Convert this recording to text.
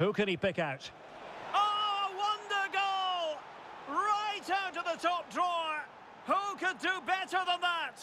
Who can he pick out? Oh, wonder goal! Right out of the top drawer! Who could do better than that?